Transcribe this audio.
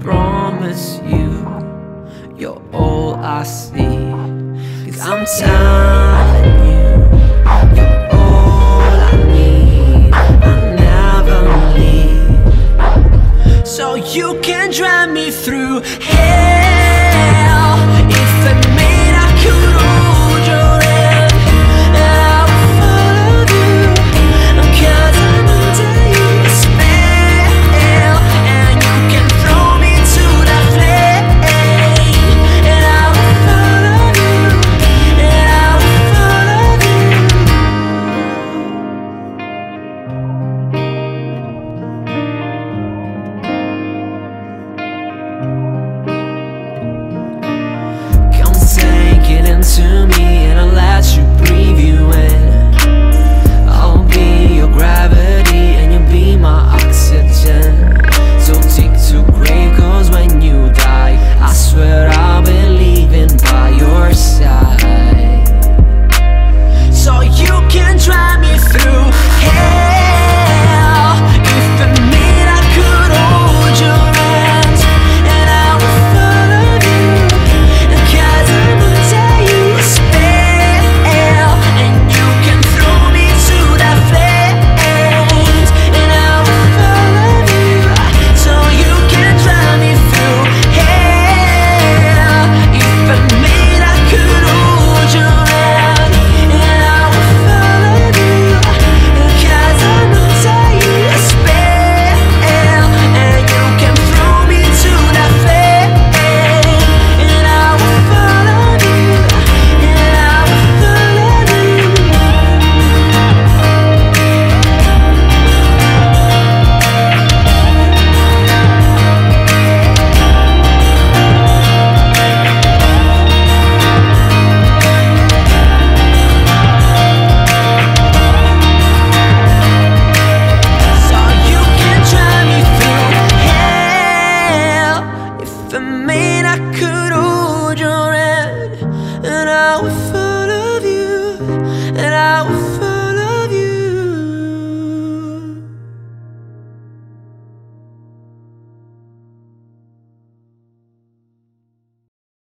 promise you, you're all I see. Cause I'm telling you, you're all I need. I'll never leave. So you can drive me through hell if now